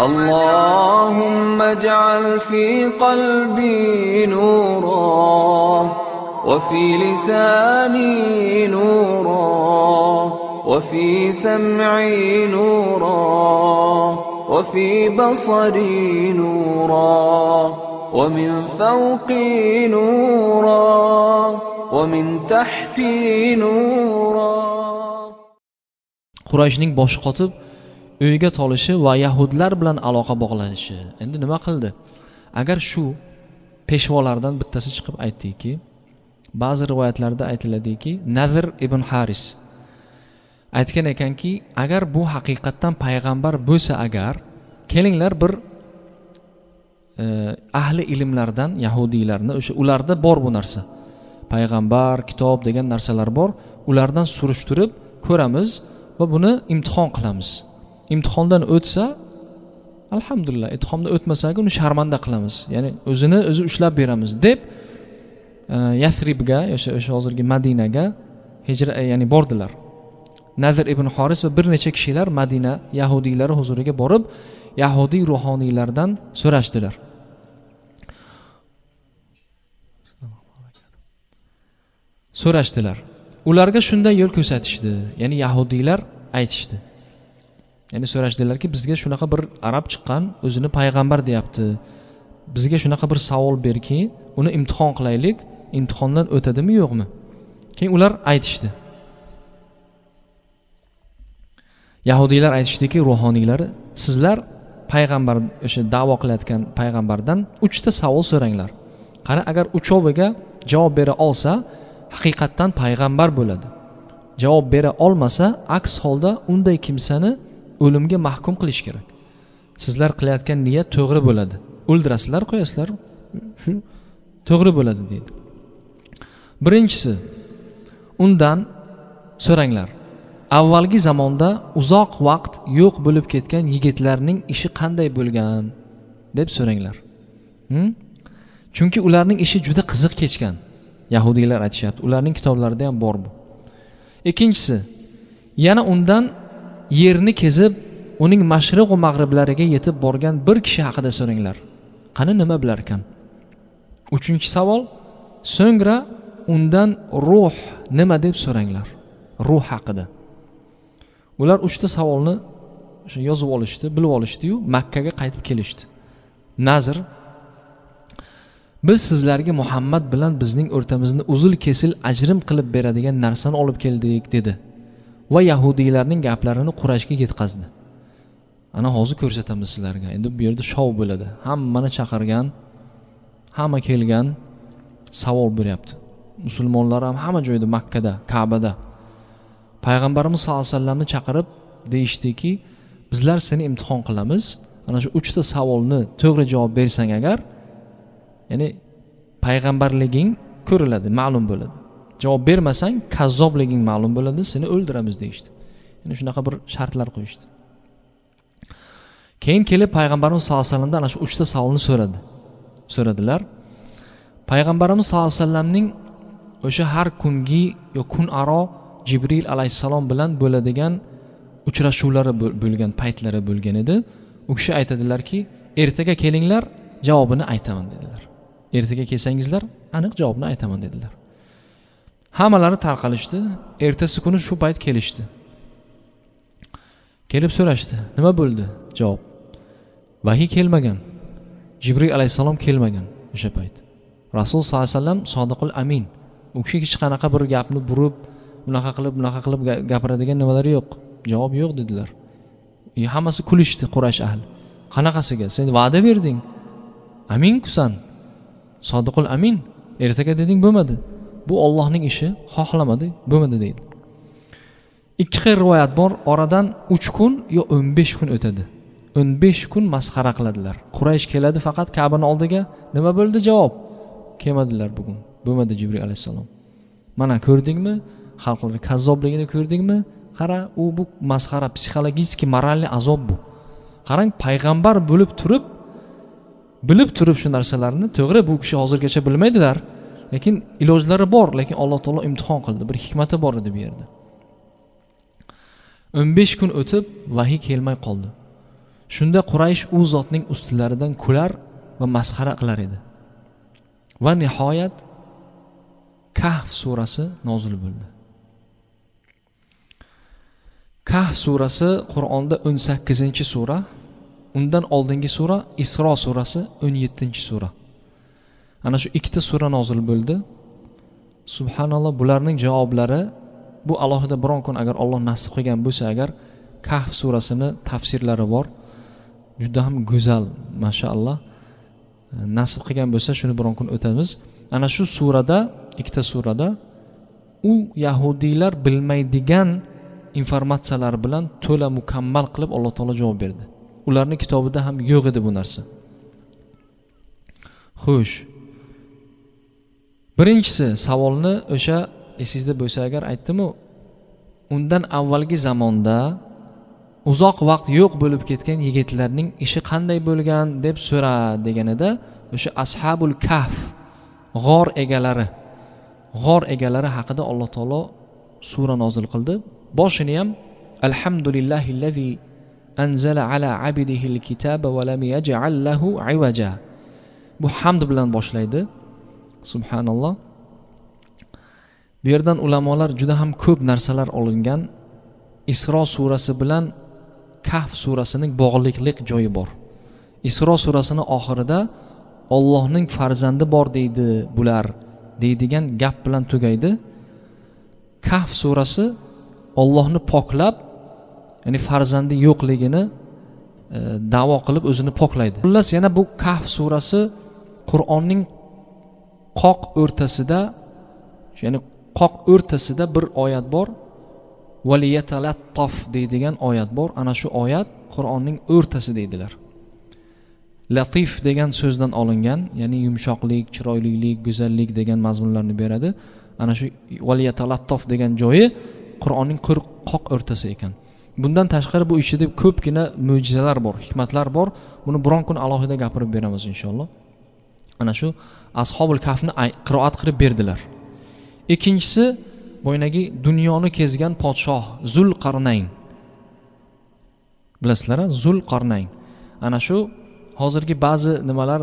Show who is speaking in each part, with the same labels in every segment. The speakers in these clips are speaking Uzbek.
Speaker 1: اللهم اجعل في قلبي نورا وفي لساني نورا وفي سمعي نورا وفي بصري نورا ومن فوقي نورا ومن تحتي نورا
Speaker 2: qurayshning boshi qotib o'yga tolishi va yahudlar bilan aloqa bog'lanishi. Endi nima qildi? Agar shu peshvolardan bittasi chiqib aytdiki ba'zi rivoyatlarda aytiladiki nazr ibn haris aytgan ekanki agar bu haqiqatdan payg'ambar bo'lsa agar kelinglar bir e, ahli ilmlardan yahudiylarni o'sha ularda bor bu narsa. Payg'ambar kitob degan narsalar bor. Ulardan surishtirib ko'ramiz va buni imtihon qilamiz. Imtihondan o'tsa alhamdulillah imtihondan o'tmasaga uni sharmanda qilamiz. Ya'ni o'zini o'zi ushlab beramiz deb e, yasribga o'sha o'sha hozirgi madinaga hijra e, ya'ni bordilar. Nazir ibn xoris va bir necha kishilar madina yahudiylari huzuriga borib yahudiy ruhoniylardan so'rashdilar. So'rashdilar. Ularga shunday yo'l ko'rsatishdi. Ya'ni yahudiylar aytishdi. Ya'ni so'rashdilarki bizga shunaqa bir arab chiqqan o'zini payg'ambar deyapti. Bizga shunaqa bir savol berki uni imtihon qilaylik. Imtihondan o'tadimi yo'qmi? Keyin ular aytishdi. Yahudiylar aytishdiki ruhoniylar sizlar payg'ambar o'sha davo qilayotgan payg'ambardan uchta savol so'ranglar. Qani agar uchoviga javob bera olsa haqiqatdan payg'ambar bo'ladi. Javob bera olmasa aks holda unday kimsani o'limga mahkum qilish kerak. Sizlar qilayotgan niyat to'g'ri bo'ladi. O'ldirasizlar qo'yasizlar shu to'g'ri bo'ladi deydi. Birinchisi undan so'ranglar. Avvalgi zamonda uzoq vaqt yo'q bo'lib ketgan yigitlarning ishi qanday bo'lgan? deb so'ranglar. Hmm? chunki ularning ishi juda qiziq kechgan yahudiylar aytishyapti. Ularning kitoblarida ham bor bu. Ikkinchisi yana undan yerni kezib uning mashriqu mag'riblariga yetib borgan bir kishi haqida so'ranglar. Qani nima bilar ekan? Uchinchi savol so'ngra undan ruh nima deb so'ranglar? Ruh haqida. Ular uchta savolni o'sha yozib olishdi bilib olishdiyu makkaga qaytib kelishdi. Nazr biz sizlarga muhammad bilan bizning o'rtamizni uzil kesil ajrim qilib beradigan narsani olib keldik dedi. Va yahudiylarning gaplarini qurashga yetkazdi. Ana hozir ko'rsatamiz sizlarga. Endi bu yerda shov bo'ladi. Hammani chaqirgan hamma kelgan savol beryapti musulmonlar ham hamma joyda makkada kabada. Payg'ambarimiz sallallohu alayhi vasallamni chaqirib deyishdiki bizlar seni imtihon qilamiz. Ana shu uchta savolni to'g'ri javob bersang agar ya'ni payg'ambarliging ko'riladi ma'lum bo'ladi. Javob bermasang kazzobliging ma'lum bo'ladi seni o'ldiramiz deyishdi. Ya'ni shunaqa bir shartlar qo'yishdi. Keyin kelib payg'ambarimiz sallallohu alayhi vasallamdan ana shu uchta savolni so'radi. So'radilar payg'ambarimiz sallallohu alayhi vasallamning o'sha har kungi yo kun aro jibril alayhissalom bilan bo'ladigan uchrashuvlari bo'lgan paytlari bo'lgan edi. U kishi aytadilarki ertaga kelinglar javobini aytaman dedilar. Ertaga kelsangizlar aniq javobni aytaman dedilar. Hammalari tarqalishdi. Ertasi kuni shu payt kelishdi. Kelib so'rashdi. Nima bo'ldi? Javob. Vahiy kelmagan. Jibril alayhissalom kelmagan o'sha payt. Rasul sallallohu alayhi vasallam sodiqul amin. U kishi hech qanaqa bir gapni burib unaqa qilib bunaqa qilib gapiradigan nimalari yo'q. Javob yo'q dedilar. E, hammasi kulishdi qurash ahli. Qanaqasiga? Sen va'da berding. Aminku san. Sodiqul amin. Ertaga deding bo'lmadi. Bu ollohning ishi xohlamadi bo'lmadi deydi. Ikki xil rivoyat bor. Oradan uch kun yo o'n besh kun o'tadi. o'n besh kun masxara qiladilar. Quraysh keladi faqat kabani oldiga. Nima bo'ldi? Javob kelmadilar bugun. Bo'lmadi jibril alayhissalom. Mana ko'rdingmi? Xalqlar kazzobligini ko'rdingmi? Qara u bu masxara psixologический moralniy azob bu. Qarang payg'ambar bo'lib turib bilib turib shu narsalarni to'g'ri bu kishi hozirgacha bilmaydilar. Lekin ilojlari bor lekin alloh taolo imtihon qildi bir hikmati bor edi bu yerda. O'n besh kun o'tib vahiy kelmay qoldi. Shunda quraysh u zotning ustilaridan kular va masxara qilar edi. Va nihoyat kahf surasi nozil bo'ldi. Kahf surasi qur'onda o'n sakkizinchi sura undan oldingi sura isro surasi o'n yettinchi sura. Ana shu ikkita sura nozil bo'ldi. Subhanalloh bularning javoblari bu alohida biron kun agar olloh nasib qilgan bo'lsa agar kahf surasini tafsirlari bor juda ham go'zal mashaalloh nasib qilgan bo'lsa shuni biron kun o'tamiz. Ana shu surada ikkita surada u yahudiylar bilmaydigan informatsiyalar bilan to'la mukammal qilib alloh taolo javob berdi. Ularni kitobida ham yo'q edi bu narsa. Xo'sh. Birinchisi savolni o'sha esingizda bo'lsa agar aytdimu undan avvalgi zamonda uzoq vaqt yo'q bo'lib ketgan yigitlarning ishi qanday bo'lgan deb so'ra deganida o'sha ashabul kaf g'or egalari g'or egalari haqida alloh taolo sura nozil qildi. Boshini ham alhamdulillahillazi anzala ala abidihi kitaba va lam yaj'al lahu ivaja bu hamd bilan boshlaydi. Subhanalloh. Bu yerdan ulamolar juda ham ko'p narsalar olingan. Isro surasi bilan kahf surasining bog'liqlik joyi bor. Isro surasini oxirida ollohning farzandi bor deydi bular deydigan gap bilan tugaydi. Kahf surasi ollohni poklab ya'ni farzandi yo'qligini e, davo qilib o'zini poklaydi. Xullas yana bu kahf surasi qur'onning qoq o'rtasida ya'ni qoq o'rtasida bir oyat bor. Valiyatalattof deydigan oyat bor. Ana shu oyat qur'onning o'rtasi deydilar. Latif degan so'zdan olingan ya'ni yumshoqlik chiroylilik go'zallik degan mazmunlarni beradi. Ana shu valiyatalattof degan joyi qur'onning qoq o'rtasi ekan. Bundan tashqari bu ichida ko'pgina mo'jizalar bor hikmatlar bor. Buni biron kun alohida gapirib beramiz inshaalloh. Ana shu ashobul kafni qiroat qilib berdilar. Ikkinchisi boyagi dunyoni kezgan podshoh zul qarnayn bilasizlar zul qarnayn ana shu hozirgi ba'zi nimalar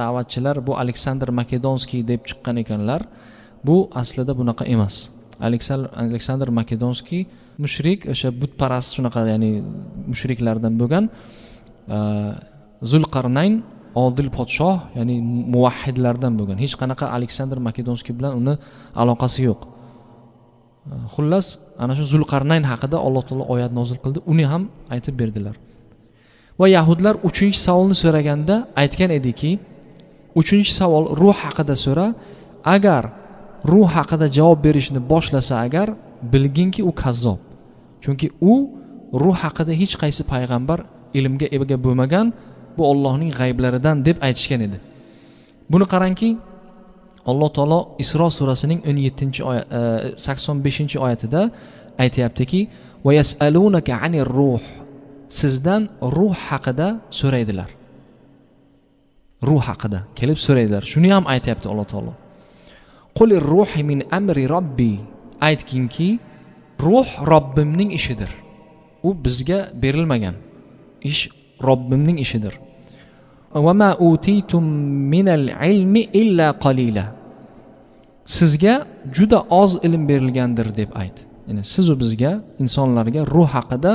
Speaker 2: da'vatchilar bu aleksandr makedonskiy deb chiqqan ekanlar bu aslida bunaqa emas. Aleksandr makedonskiy mushrik o'sha butparast shunaqa ya'ni mushriklardan bo'lgan uh, zulqarnayn odil podshoh ya'ni muvahhidlardan bo'lgan. Hech qanaqa aleksandr makedonskiy bilan uni aloqasi yo'q. Xullas ana shu zulqarnayn haqida alloh taolo oyat nozil qildi. Uni ham aytib berdilar. Va yahudlar uchinchi savolni so'raganda aytgan ediki uchinchi savol ruh haqida so'ra agar ruh haqida javob berishni boshlasa agar bilginki u kazzob. Chunki u ruh haqida hech qaysi payg'ambar ilmga ega bo'lmagan bu ollohning g'ayblaridan deb aytishgan edi. Buni qarangki alloh taolo isro surasining o'n yettinchi oyat e, sakson beshinchi oyatida aytyaptiki ruh. Sizdan ruh haqida so'raydilar. Ruh haqida kelib so'raydilar. Shuni ham aytyapti alloh taolo. Quli ruhi min amri robbi. Aytginki ruh robbimning ishidir. U bizga berilmagan ish robbimning ishidir. Sizga juda oz ilm berilgandir deb ayt. Ya'ni sizu bizga insonlarga ruh haqida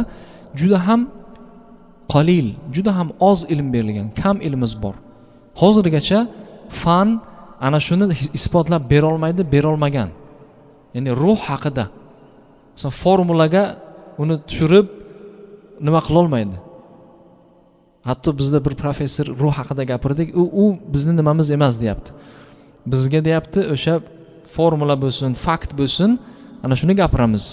Speaker 2: juda ham qalil juda ham oz ilm berilgan kam ilmimiz bor. Hozirgacha fan ana shuni isbotlab berolmaydi berolmagan. Ya'ni ruh haqida. Masalan formulaga uni tushirib nima qilolmaydi? Hatto bizda bir professor ruh haqida gapirdik u u bizni nimamiz emas deyapti. Bizga deyapti o'sha formula bo'lsin fakt bo'lsin ana shuni gapiramiz.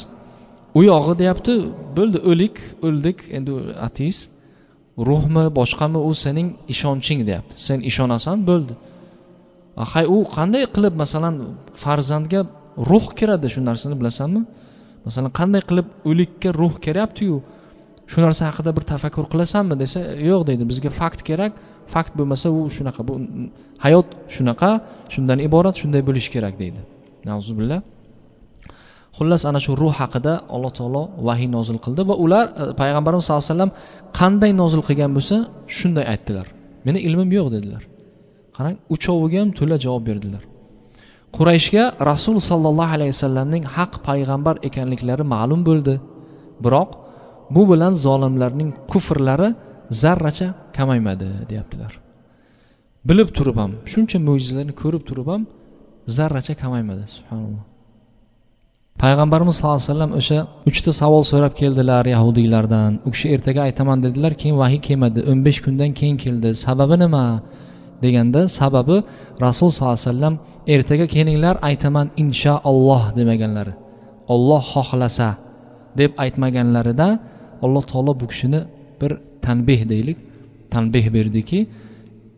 Speaker 2: U yog'i deyapti bo'ldi o'lik o'ldik endi ateist. Ruhmi boshqami u sening ishonching deyapti. Sen ishonasan bo'ldi. Hay u qanday qilib masalan farzandga ruh kiradi shu narsani bilasanmi? Masalan qanday qilib o'likka ruh kiryaptiyu shu narsa haqida bir tafakkur qilasanmi desa yo'q deydi bizga fakt kerak. Fakt bo'lmasa u shunaqa bu hayot shunaqa shundan iborat shunday bo'lishi kerak deydi. Nauzubillah. Xullas ana shu ruh haqida alloh taolo vahiy nozil qildi va ular e, payg'ambarimiz sallallohu alayhi vasallam qanday nozil qilgan bo'lsa shunday aytdilar. Meni ilmim yo'q dedilar. Qarang uchoviga ham to'la javob berdilar. Qurayshga rasul sollallohu alayhi vasallamning haq payg'ambar ekanliklari ma'lum bo'ldi. Biroq bu bilan zolimlarning kufrlari zarracha kamaymadi deyaptilar. Bilib turib ham shuncha mo'jizalarni ko'rib turib ham zarracha kamaymadi subhanalloh. Payg'ambarimiz sallallohu alayhi vasallam o'sha uchta savol so'rab keldilar yahudiylardan. U kishi ertaga aytaman dedilar keyin vahiy kelmadi o'n besh kundan keyin keldi. Sababi nima? deganda sababi rasul sallallohu alayhi vasallam ertaga kelinglar aytaman inshaalloh demaganlari. Olloh xohlasa deb aytmaganlarida alloh taolo bu kishini bir tanbeh deylik tanbeh berdiki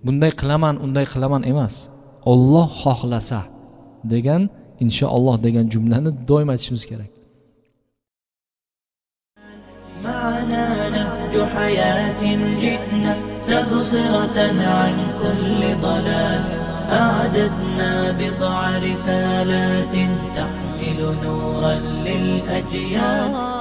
Speaker 2: bunday qilaman unday qilaman emas olloh xohlasa degan inshaalloh degan jumlani doim aytishimiz kerak
Speaker 3: معنا نهج حياة جئنا تبصرة عن كل ضلال أعددنا بضع رسالات تحمل نورا للأجيال